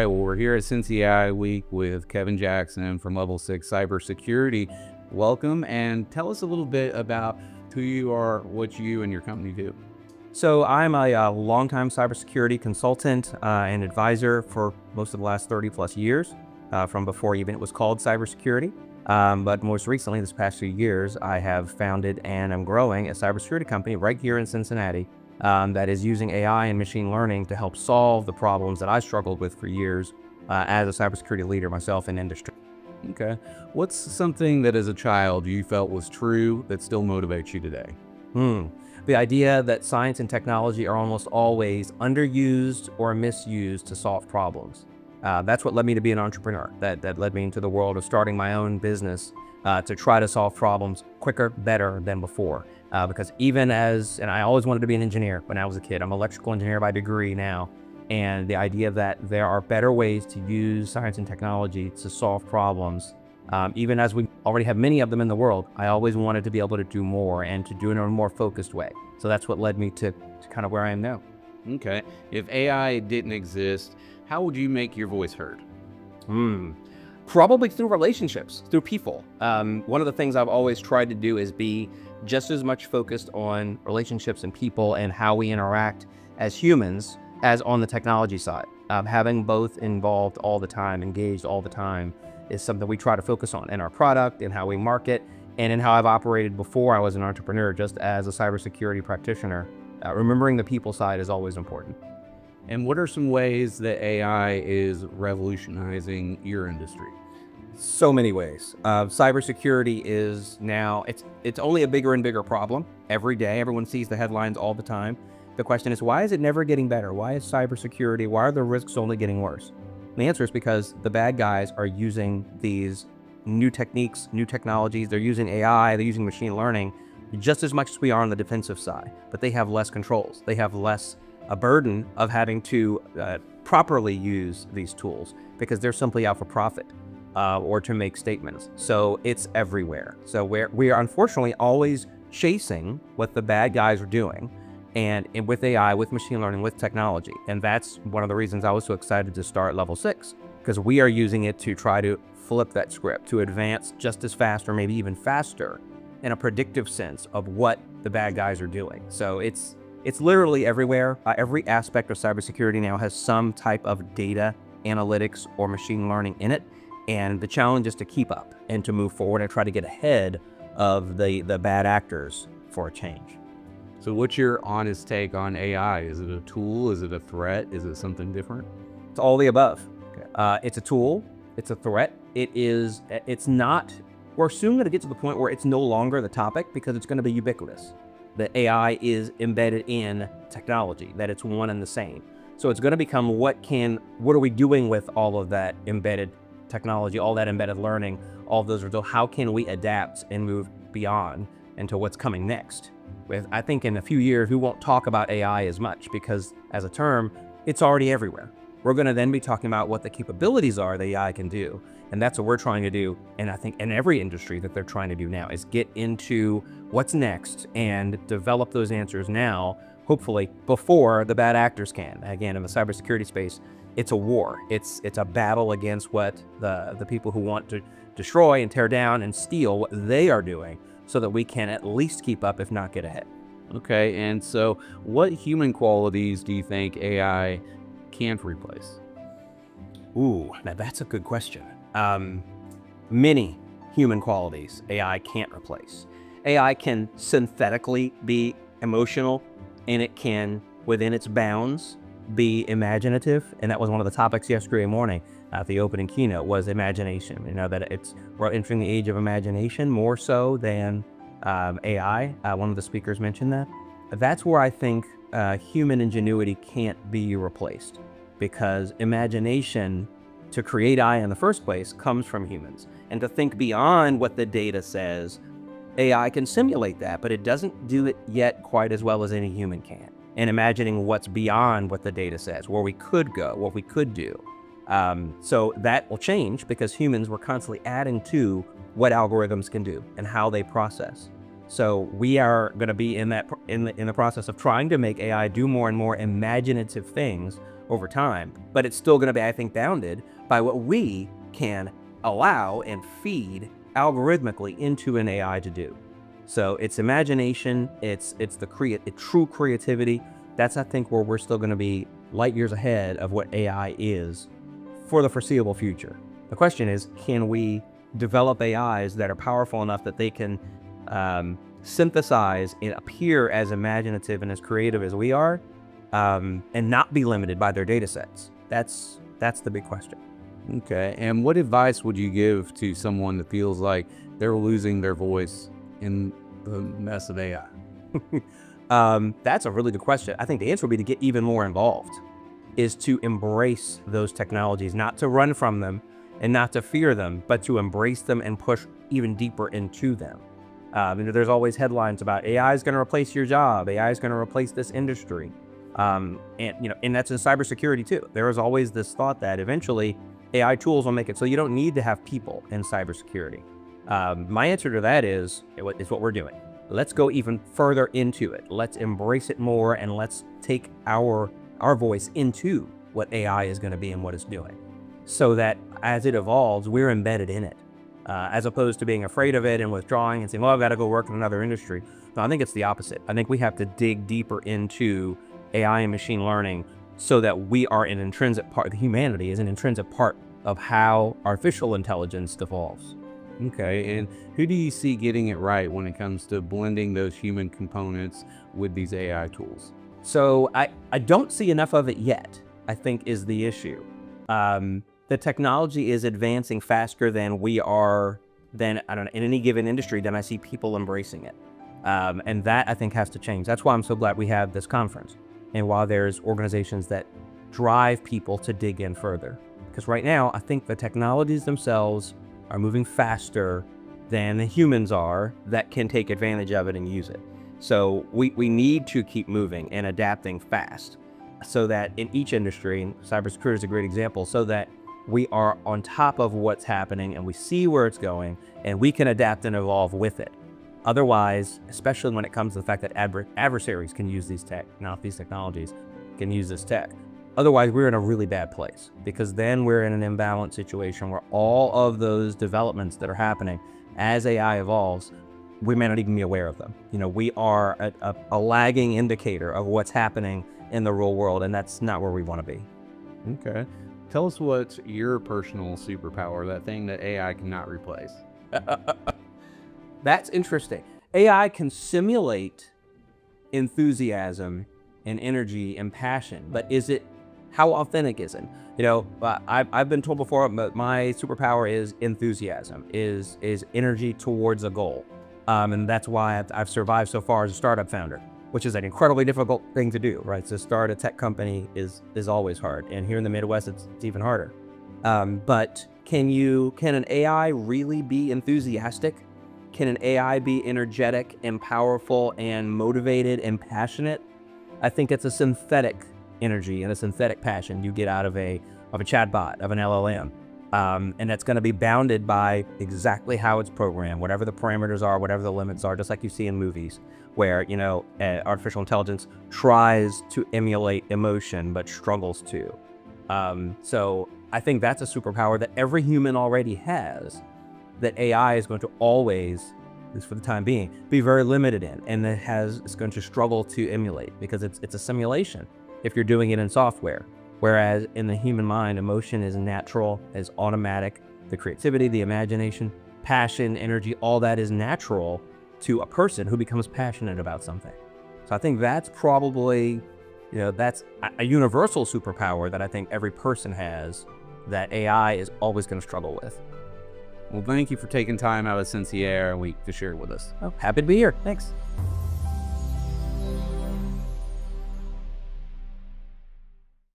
right, well, we're here at Cincy Week with Kevin Jackson from Level 6 Cybersecurity. Welcome and tell us a little bit about who you are, what you and your company do. So I'm a, uh longtime cybersecurity consultant uh, and advisor for most of the last 30 plus years, uh, from before even it was called cybersecurity. Um, but most recently, this past few years, I have founded and I'm growing a cybersecurity company right here in Cincinnati um, that is using AI and machine learning to help solve the problems that I struggled with for years uh, as a cybersecurity leader myself in industry. Okay. What's something that as a child you felt was true that still motivates you today? Hmm. The idea that science and technology are almost always underused or misused to solve problems. Uh, that's what led me to be an entrepreneur. That, that led me into the world of starting my own business uh, to try to solve problems quicker, better than before. Uh, because even as, and I always wanted to be an engineer when I was a kid. I'm an electrical engineer by degree now. And the idea that there are better ways to use science and technology to solve problems, um, even as we already have many of them in the world, I always wanted to be able to do more and to do it in a more focused way. So that's what led me to, to kind of where I am now. Okay. If AI didn't exist, how would you make your voice heard? Hmm. Probably through relationships, through people. Um, one of the things I've always tried to do is be just as much focused on relationships and people and how we interact as humans as on the technology side. Um, having both involved all the time, engaged all the time, is something we try to focus on in our product, in how we market, and in how I've operated before I was an entrepreneur, just as a cybersecurity practitioner. Uh, remembering the people side is always important. And what are some ways that AI is revolutionizing your industry? So many ways. Uh, cybersecurity is now, it's, it's only a bigger and bigger problem every day. Everyone sees the headlines all the time. The question is, why is it never getting better? Why is cybersecurity, why are the risks only getting worse? And the answer is because the bad guys are using these new techniques, new technologies. They're using AI, they're using machine learning just as much as we are on the defensive side, but they have less controls. They have less a burden of having to uh, properly use these tools because they're simply out for profit uh, or to make statements. So it's everywhere. So we're, we are unfortunately always chasing what the bad guys are doing and, and with AI, with machine learning, with technology. And that's one of the reasons I was so excited to start level six because we are using it to try to flip that script, to advance just as fast or maybe even faster in a predictive sense of what the bad guys are doing. So it's it's literally everywhere. Uh, every aspect of cybersecurity now has some type of data analytics or machine learning in it. And the challenge is to keep up and to move forward and try to get ahead of the, the bad actors for a change. So, what's your honest take on AI? Is it a tool? Is it a threat? Is it something different? It's all the above. Uh, it's a tool. It's a threat. It is. It's not. We're soon going to get to the point where it's no longer the topic because it's going to be ubiquitous. That AI is embedded in technology. That it's one and the same. So it's going to become what can. What are we doing with all of that embedded technology, all that embedded learning, all of those results? How can we adapt and move beyond into what's coming next? With I think in a few years we won't talk about AI as much because as a term, it's already everywhere. We're going to then be talking about what the capabilities are that AI can do. And that's what we're trying to do. And I think in every industry that they're trying to do now is get into what's next and develop those answers now, hopefully before the bad actors can. Again, in the cybersecurity space, it's a war. It's it's a battle against what the, the people who want to destroy and tear down and steal what they are doing so that we can at least keep up, if not get ahead. Okay, and so what human qualities do you think AI can't replace? Ooh, now that's a good question. Um, many human qualities AI can't replace. AI can synthetically be emotional and it can, within its bounds, be imaginative. And that was one of the topics yesterday morning at the opening keynote was imagination. You know, that it's, we're entering the age of imagination more so than um, AI. Uh, one of the speakers mentioned that. That's where I think uh, human ingenuity can't be replaced because imagination to create AI in the first place comes from humans. And to think beyond what the data says, AI can simulate that, but it doesn't do it yet quite as well as any human can. And imagining what's beyond what the data says, where we could go, what we could do. Um, so that will change because humans were constantly adding to what algorithms can do and how they process. So we are going to be in that in the, in the process of trying to make AI do more and more imaginative things over time, but it's still going to be, I think, bounded by what we can allow and feed algorithmically into an AI to do. So it's imagination, it's it's the create true creativity. That's I think where we're still going to be light years ahead of what AI is for the foreseeable future. The question is, can we develop AIs that are powerful enough that they can um, synthesize and appear as imaginative and as creative as we are, um, and not be limited by their data sets? That's that's the big question. Okay. And what advice would you give to someone that feels like they're losing their voice in the mess of AI? um, that's a really good question. I think the answer would be to get even more involved, is to embrace those technologies, not to run from them and not to fear them, but to embrace them and push even deeper into them. Um, know, there's always headlines about AI is going to replace your job, AI is going to replace this industry. Um, and you know, and that's in cybersecurity too. There is always this thought that eventually AI tools will make it so you don't need to have people in cybersecurity. Um, my answer to that is, is what we're doing. Let's go even further into it. Let's embrace it more and let's take our, our voice into what AI is going to be and what it's doing so that as it evolves, we're embedded in it. Uh, as opposed to being afraid of it and withdrawing and saying, well, I've got to go work in another industry. No, I think it's the opposite. I think we have to dig deeper into AI and machine learning so that we are an intrinsic part, humanity is an intrinsic part of how artificial intelligence evolves. Okay, and who do you see getting it right when it comes to blending those human components with these AI tools? So I, I don't see enough of it yet, I think is the issue. Um, the technology is advancing faster than we are, than, I don't know, in any given industry, than I see people embracing it. Um, and that I think has to change. That's why I'm so glad we have this conference. And while there's organizations that drive people to dig in further. Because right now, I think the technologies themselves are moving faster than the humans are that can take advantage of it and use it. So we, we need to keep moving and adapting fast so that in each industry, and cybersecurity is a great example, so that we are on top of what's happening and we see where it's going and we can adapt and evolve with it. Otherwise, especially when it comes to the fact that adver adversaries can use these tech, not these technologies, can use this tech. Otherwise, we're in a really bad place because then we're in an imbalanced situation where all of those developments that are happening as AI evolves, we may not even be aware of them. You know, we are a, a, a lagging indicator of what's happening in the real world, and that's not where we want to be. Okay. Tell us what's your personal superpower, that thing that AI cannot replace. That's interesting. AI can simulate enthusiasm and energy and passion, but is it, how authentic is it? You know, I've, I've been told before, but my superpower is enthusiasm, is, is energy towards a goal. Um, and that's why I've, I've survived so far as a startup founder which is an incredibly difficult thing to do, right? To start a tech company is is always hard, and here in the Midwest, it's, it's even harder. Um, but can you can an AI really be enthusiastic? Can an AI be energetic and powerful and motivated and passionate? I think it's a synthetic energy and a synthetic passion you get out of a of a chatbot of an LLM. Um, and that's going to be bounded by exactly how it's programmed, whatever the parameters are, whatever the limits are, just like you see in movies, where you know uh, artificial intelligence tries to emulate emotion but struggles to. Um, so I think that's a superpower that every human already has, that AI is going to always, at least for the time being, be very limited in, and that has it's going to struggle to emulate because it's it's a simulation if you're doing it in software. Whereas in the human mind, emotion is natural, is automatic. The creativity, the imagination, passion, energy, all that is natural to a person who becomes passionate about something. So I think that's probably, you know, that's a universal superpower that I think every person has that AI is always going to struggle with. Well, thank you for taking time out of AI Week to share it with us. Oh, happy to be here. Thanks.